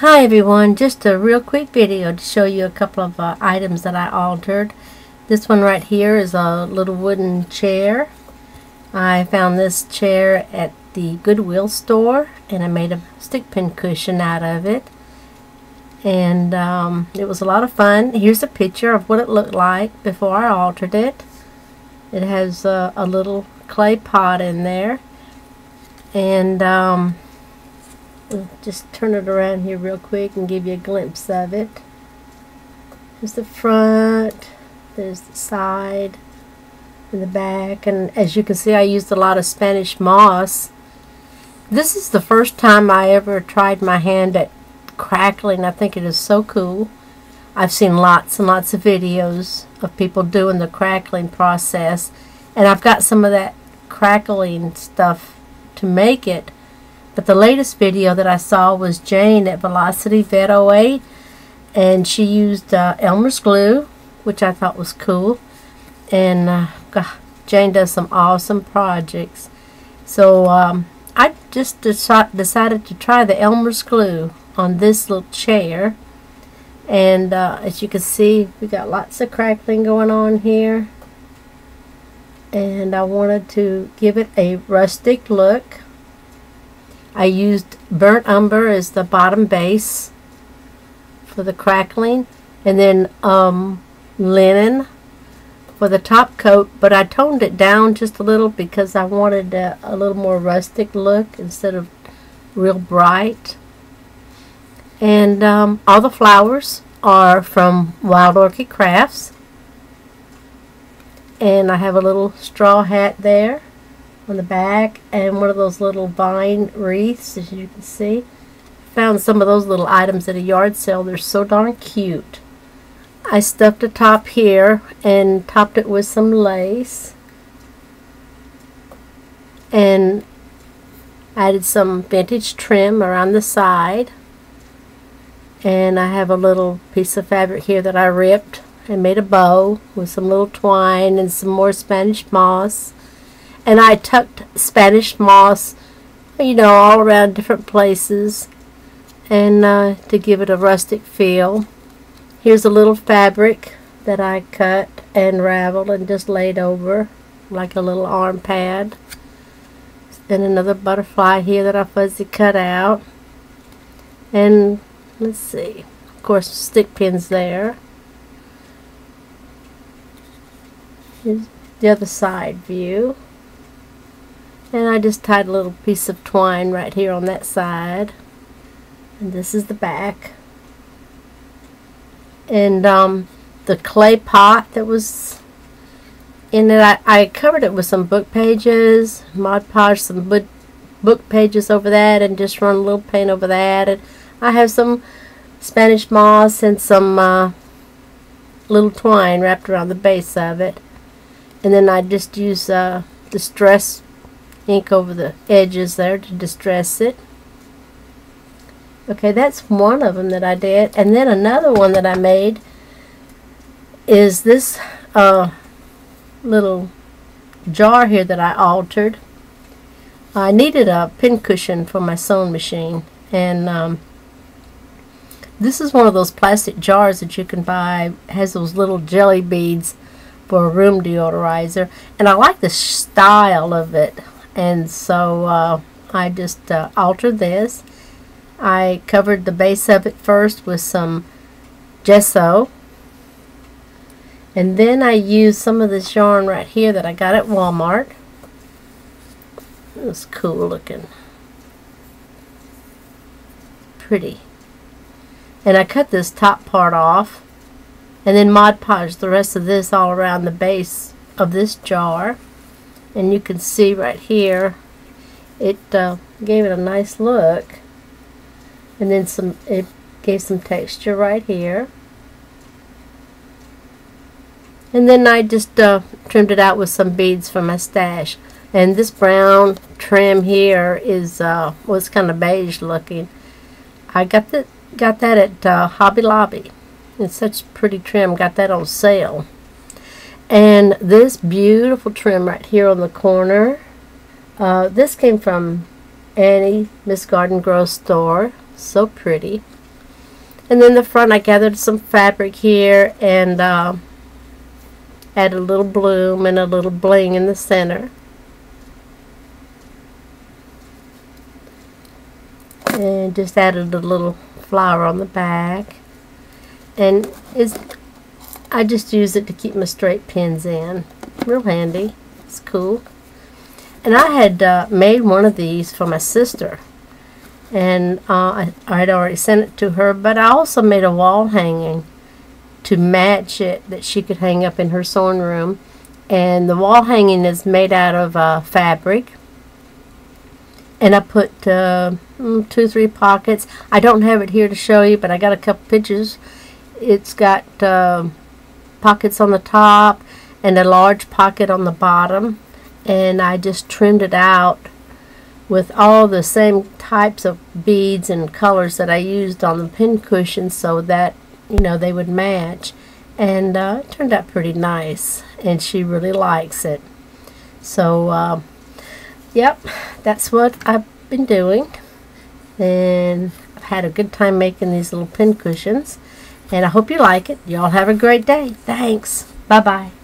Hi everyone, just a real quick video to show you a couple of uh, items that I altered. This one right here is a little wooden chair. I found this chair at the Goodwill store and I made a stick pin cushion out of it. And um, it was a lot of fun. Here's a picture of what it looked like before I altered it. It has uh, a little clay pot in there. And um, just turn it around here real quick and give you a glimpse of it. There's the front, there's the side, and the back, and as you can see I used a lot of Spanish moss. This is the first time I ever tried my hand at crackling. I think it is so cool. I've seen lots and lots of videos of people doing the crackling process, and I've got some of that crackling stuff to make it but the latest video that I saw was Jane at Velocity Vette 08 and she used uh, Elmer's glue which I thought was cool. And uh, God, Jane does some awesome projects. So um, I just decided to try the Elmer's glue on this little chair. And uh, as you can see we got lots of crackling going on here. And I wanted to give it a rustic look I used burnt umber as the bottom base for the crackling and then um, linen for the top coat but I toned it down just a little because I wanted a, a little more rustic look instead of real bright. And um, all the flowers are from Wild Orchid Crafts. And I have a little straw hat there on the back and one of those little vine wreaths as you can see. Found some of those little items at a yard sale. They're so darn cute. I stuffed a top here and topped it with some lace and added some vintage trim around the side and I have a little piece of fabric here that I ripped and made a bow with some little twine and some more Spanish moss and I tucked Spanish moss, you know, all around different places and uh, to give it a rustic feel. Here's a little fabric that I cut and raveled and just laid over like a little arm pad. And another butterfly here that I fuzzy cut out. And let's see, of course stick pins there. Here's the other side view and I just tied a little piece of twine right here on that side. And this is the back. And um, the clay pot that was in it I, I covered it with some book pages Mod Podge some book, book pages over that and just run a little paint over that. And I have some Spanish moss and some uh, little twine wrapped around the base of it. And then I just use uh, distress ink over the edges there to distress it. Okay, that's one of them that I did. And then another one that I made is this uh, little jar here that I altered. I needed a pin cushion for my sewing machine. And um, this is one of those plastic jars that you can buy. It has those little jelly beads for a room deodorizer. And I like the style of it and so uh, I just uh, altered this. I covered the base of it first with some gesso. And then I used some of this yarn right here that I got at Walmart. It's cool looking. Pretty. And I cut this top part off and then Mod Podge the rest of this all around the base of this jar and you can see right here it uh, gave it a nice look. And then some it gave some texture right here. And then I just uh, trimmed it out with some beads from my stash. And this brown trim here is uh, was kind of beige looking. I got that got that at uh, Hobby Lobby. It's such pretty trim got that on sale and this beautiful trim right here on the corner, uh, this came from Annie Miss Garden Grove store. So pretty. And then the front, I gathered some fabric here and uh, add a little bloom and a little bling in the center. And just added a little flower on the back. And it's, I just use it to keep my straight pins in. Real handy. It's cool. And I had uh, made one of these for my sister and uh, I, I'd already sent it to her, but I also made a wall hanging to match it that she could hang up in her sewing room. And the wall hanging is made out of uh, fabric. And I put uh, mm, two, three pockets. I don't have it here to show you, but I got a couple pictures. It's got uh, pockets on the top and a large pocket on the bottom. And I just trimmed it out with all the same types of beads and colors that I used on the pin cushions so that you know they would match. And uh, it turned out pretty nice and she really likes it. So uh, yep that's what I've been doing. And I've had a good time making these little pin cushions and I hope you like it. Y'all have a great day. Thanks. Bye bye